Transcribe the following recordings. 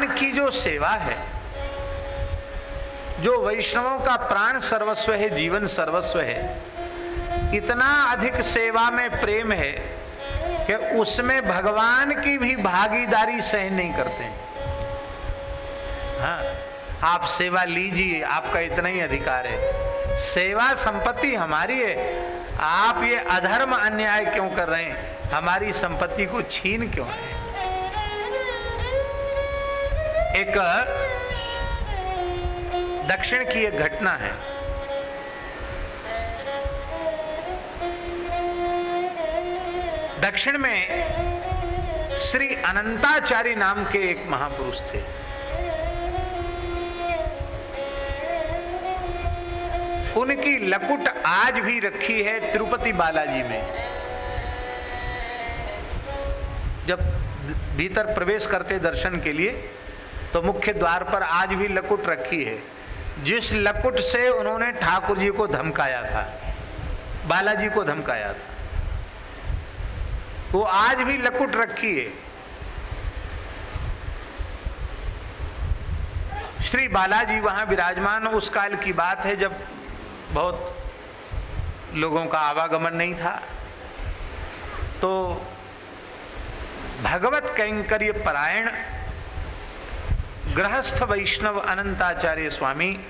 भगवान की जो सेवा है, जो वैष्णवों का प्राण सर्वस्व है, जीवन सर्वस्व है, इतना अधिक सेवा में प्रेम है कि उसमें भगवान की भी भागीदारी सहन नहीं करते हैं। हाँ आप सेवा लीजिए, आपका इतना ही अधिकार है। सेवा संपत्ति हमारी है। आप ये अधर्म अन्याय क्यों कर रहे हैं? हमारी संपत्ति को छीन क्यों रहे एक दक्षिण की एक घटना है। दक्षिण में श्री अनंताचारी नाम के एक महापुरुष थे। उनकी लकुट आज भी रखी है तिरुपति बालाजी में। जब भीतर प्रवेश करते दर्शन के लिए तो मुख्य द्वार पर आज भी लकुट रखी है। जिस लकुट से उन्होंने ठाकुर जी को धमकाया था, बालाजी को धमकाया था, वो आज भी लकुट रखी है। श्री बालाजी वहाँ विराजमान, उस काल की बात है जब बहुत लोगों का आवागमन नहीं था। तो भगवत कैंकर्य परायण गृहस्थ वैष्णव अनंताचार्य स्वामी,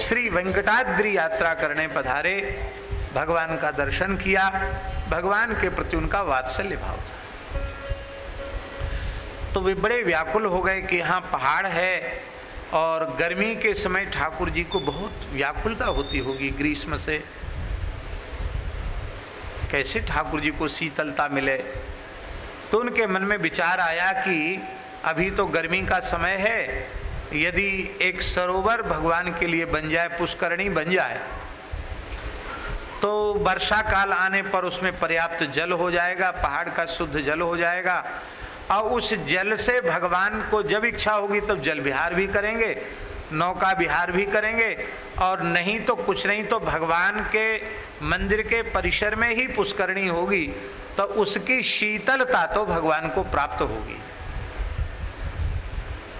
श्री वेंकटाद्री यात्रा करने पधारे, भगवान का दर्शन किया, भगवान के प्रति उनका वात्सल्य भाव था। तो वे बड़े व्याकुल हो गए कि यहाँ पहाड़ है और गर्मी के समय ठाकुर जी को बहुत व्याकुलता होती होगी ग्रीष्म से। कैसे ठाकुर जी को शीतलता मिले? तो उनके मन में विचार आया कि अभी तो गर्मी का समय है, यदि एक सरोवर भगवान के लिए बन जाए, पुष्करणी बन जाए तो वर्षा काल आने पर उसमें पर्याप्त जल हो जाएगा, पहाड़ का शुद्ध जल हो जाएगा, और उस जल से भगवान को जब इच्छा होगी तब जल विहार भी करेंगे, नौका विहार भी करेंगे, और नहीं तो कुछ नहीं तो भगवान के मंदिर के परिसर में ही पुष्करणी होगी तो उसकी शीतलता तो भगवान को प्राप्त होगी।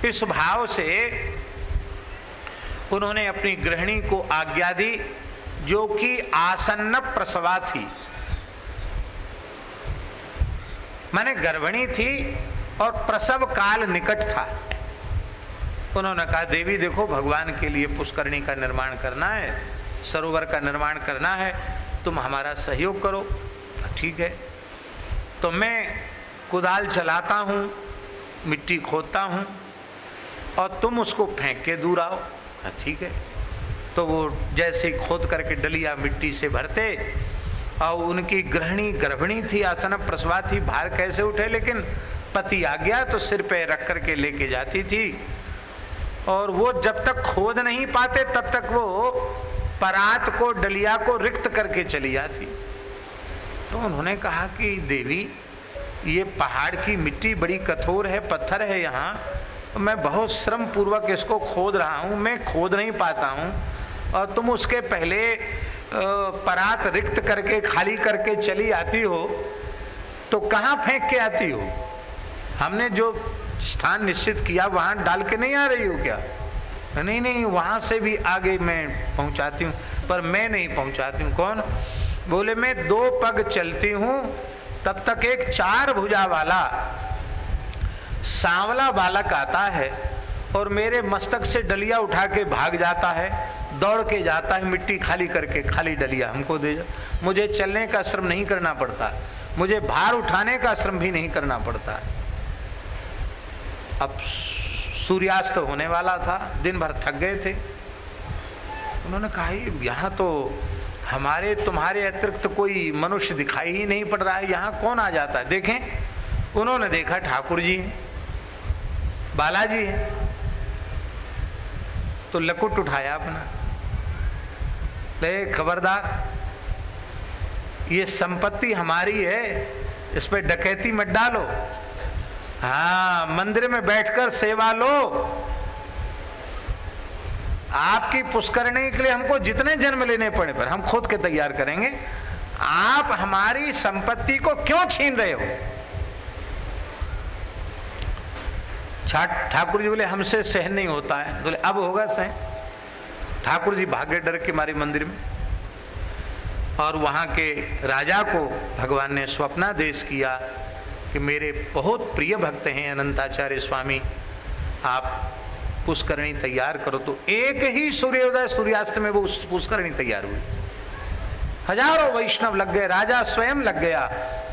इस भाव से उन्होंने अपनी गृहिणी को आज्ञा दी, जो कि आसन्न प्रसवा थी। माने गर्भिणी थी और प्रसव काल निकट था। उन्होंने कहा, देवी, देखो, भगवान के लिए पुष्करणी का निर्माण करना है, सरोवर का निर्माण करना है, तुम हमारा सहयोग करो। ठीक है। तो मैं कुदाल चलाता हूँ, मिट्टी खोदता हूँ और तुम उसको फेंक के दूर आओ। ठीक है। तो वो जैसे खोद करके डलिया मिट्टी से भरते, और उनकी गृहिणी गर्भिणी थी, आसन प्रसवा थी, भार कैसे उठे, लेकिन पति आ गया तो सिर पे रख करके लेके जाती थी। और वो जब तक खोद नहीं पाते, तब तक वो परात को, डलिया को रिक्त करके चली जाती। तो उन्होंने कहा कि, देवी, ये पहाड़ की मिट्टी बड़ी कठोर है, पत्थर है यहाँ। मैं बहुत श्रम पूर्वक इसको खोद रहा हूँ, मैं खोद नहीं पाता हूँ। और तुम उसके पहले परात रिक्त करके, खाली करके चली आती हो तो कहाँ फेंक के आती हो? हमने जो स्थान निश्चित किया, वहाँ डाल के नहीं आ रही हो क्या? नहीं नहीं, वहाँ से भी आगे मैं पहुँचाती हूँ, पर मैं नहीं पहुँचाती हूँ। कौन? बोले, मैं दो पग चलती हूँ, तब तक एक चार भुजा वाला सांवला बालक आता है और मेरे मस्तक से डलिया उठा के भाग जाता है, दौड़ के जाता है, मिट्टी खाली करके, खाली डलिया, हमको दे जा। मुझे चलने का श्रम नहीं करना पड़ता, मुझे भार उठाने का श्रम भी नहीं करना पड़ता। अब सूर्यास्त होने वाला था, दिन भर थक गए थे। उन्होंने कहा यहाँ तो हमारे, तुम्हारे अतिरिक्त कोई मनुष्य दिखाई ही नहीं पड़ रहा है, यहाँ कौन आ जाता है? देखें, उन्होंने देखा ठाकुर जी। बालाजी है। तो लकुट उठाया अपना। ले खबरदार, ये संपत्ति हमारी है, इस पर डकैती मत डालो। हाँ मंदिर में बैठकर सेवा लो। आपकी पुष्करणी के लिए हमको जितने जन्म लेने पड़े, पर हम खुद के तैयार करेंगे। आप हमारी संपत्ति को क्यों छीन रहे हो? ठाकुर जी बोले, हमसे सहन नहीं होता है। बोले, अब होगा सहन। ठाकुर जी भागे डर के मारे मंदिर में। और वहाँ के राजा को भगवान ने स्वप्नादेश किया कि मेरे बहुत प्रिय भक्त हैं अनंताचार्य स्वामी। आप पुष्करणी तैयार करो तो एक ही सूर्योदय सूर्यास्त में वो पुष्करणी तैयार हुई। हज़ारों वैष्णव लग गए, राजा स्वयं लग गया।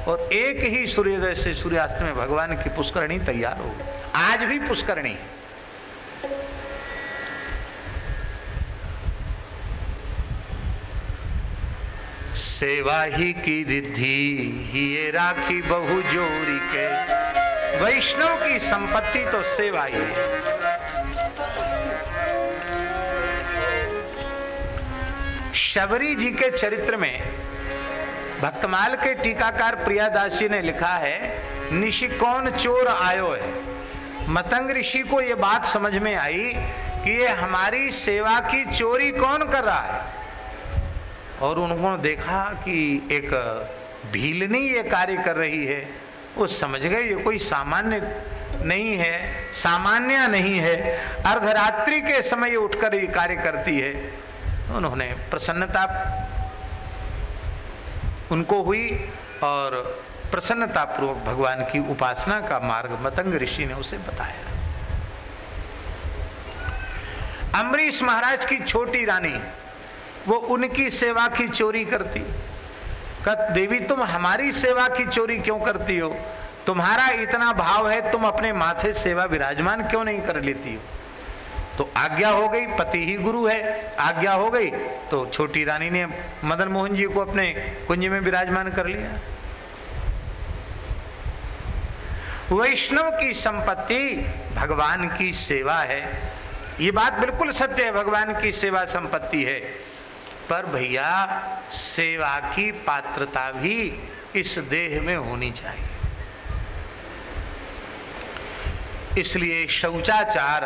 और एक ही सूर्योदय से सूर्यास्त में भगवान की पुष्करणी तैयार हो आज भी पुष्करणी। सेवा ही की रिद्धि, ही ये राखी बहु जोरी के। वैष्णव की संपत्ति तो सेवा ही है। शबरी जी के चरित्र में भक्तमाल के टीकाकार प्रियादासी ने लिखा है, निशि कौन चोर आयो है? मतंग ऋषि को यह बात समझ में आई कि ये हमारी सेवा की चोरी कौन कर रहा है? और उन्होंने देखा कि एक भीलनी ये कार्य कर रही है। वो समझ गए, ये कोई सामान्य नहीं है, सामान्य नहीं है। अर्धरात्रि के समय उठकर ये कार्य करती है। उन्होंने प्रसन्नता उनको हुई और प्रसन्नता पूर्वक भगवान की उपासना का मार्ग मतंग ऋषि ने उसे बताया। अम्बरीश महाराज की छोटी रानी, वो उनकी सेवा की चोरी करती। कत देवी, तुम हमारी सेवा की चोरी क्यों करती हो? तुम्हारा इतना भाव है, तुम अपने माथे सेवा विराजमान क्यों नहीं कर लेती हो? तो आज्ञा हो गई, पति ही गुरु है, आज्ञा हो गई तो छोटी रानी ने मदन मोहन जी को अपने कुंज में विराजमान कर लिया। वैष्णव की संपत्ति भगवान की सेवा है। ये बात बिल्कुल सत्य है, भगवान की सेवा संपत्ति है। पर भैया, सेवा की पात्रता भी इस देह में होनी चाहिए। इसलिए शौचाचार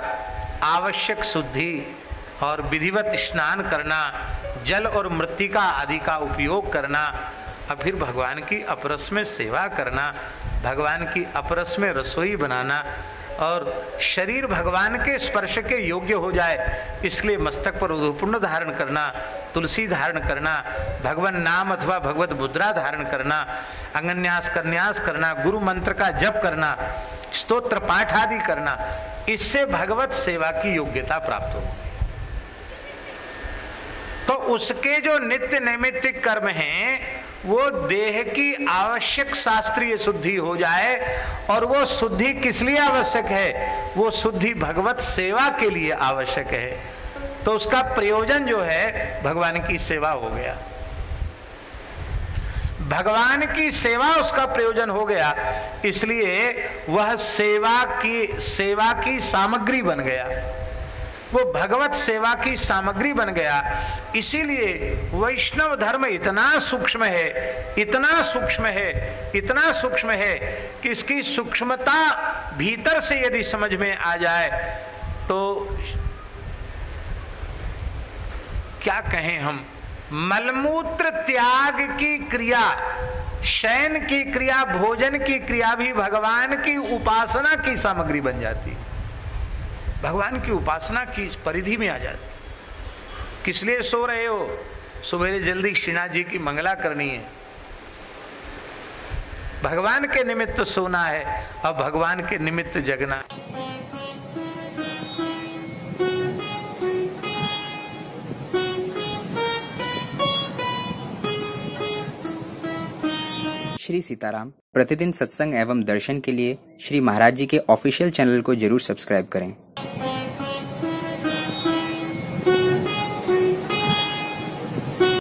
आवश्यक शुद्धि और विधिवत स्नान करना, जल और मृतिका आदि का उपयोग करना, और फिर भगवान की अपरस में सेवा करना, भगवान की अपरस में रसोई बनाना, और शरीर भगवान के स्पर्श के योग्य हो जाए, इसलिए मस्तक पर उदपुण्य धारण करना, तुलसी धारण करना, भगवान नाम अथवा भगवत मुद्रा धारण करना, अंगन्यास कन्यास करना, गुरु मंत्र का जप करना स्तोत्र, पाठ आदि करना, इससे भगवत सेवा की योग्यता प्राप्त हो तो उसके जो नित्य नैमित्तिक कर्म हैं, वो देह की आवश्यक शास्त्रीय शुद्धि हो जाए, और वो शुद्धि किस लिए आवश्यक है? वो शुद्धि भगवत सेवा के लिए आवश्यक है। तो उसका प्रयोजन जो है, भगवान की सेवा हो गया। भगवान की सेवा उसका प्रयोजन हो गया, इसलिए वह सेवा की सेवा की सामग्री बन गया। वो भगवत सेवा की सामग्री बन गया। इसीलिए वैष्णव धर्म इतना सूक्ष्म है, इतना सूक्ष्म है, इतना सूक्ष्म है कि इसकी सूक्ष्मता भीतर से यदि समझ में आ जाए तो क्या कहें हम? मलमूत्र त्याग की क्रिया, शयन की क्रिया, भोजन की क्रिया भी भगवान की उपासना की सामग्री बन जाती है। भगवान की उपासना की इस परिधि में आ जाती किस लिए सो रहे हो? सुबह जल्दी श्रीनाथ जी की मंगला करनी है। भगवान के निमित्त सोना है और भगवान के निमित्त जगना श्री सीताराम। प्रतिदिन सत्संग एवं दर्शन के लिए श्री महाराज जी के ऑफिशियल चैनल को ज़रूर सब्सक्राइब करें।